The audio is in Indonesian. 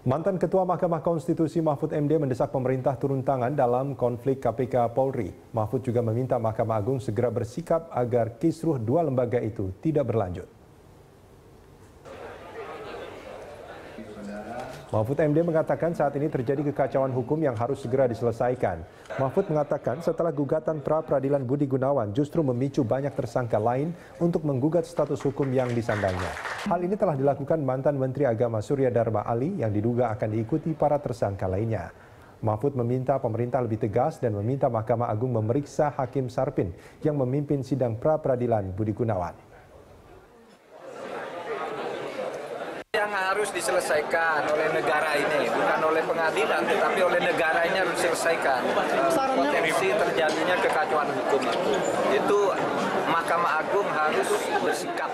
Mantan Ketua Mahkamah Konstitusi Mahfud MD mendesak pemerintah turun tangan dalam konflik KPK Polri. Mahfud juga meminta Mahkamah Agung segera bersikap agar kisruh dua lembaga itu tidak berlanjut. Mahfud MD mengatakan saat ini terjadi kekacauan hukum yang harus segera diselesaikan. Mahfud mengatakan setelah gugatan pra peradilan Budi Gunawan justru memicu banyak tersangka lain untuk menggugat status hukum yang disandangnya. Hal ini telah dilakukan mantan Menteri Agama Surya Dharma Ali yang diduga akan diikuti para tersangka lainnya. Mahfud meminta pemerintah lebih tegas dan meminta Mahkamah Agung memeriksa Hakim Sarpin yang memimpin sidang pra peradilan Budi Gunawan. yang harus diselesaikan oleh negara ini bukan oleh pengadilan tetapi oleh negara ini harus diselesaikan potensi terjadinya kekacauan hukum itu Mahkamah Agung harus bersikap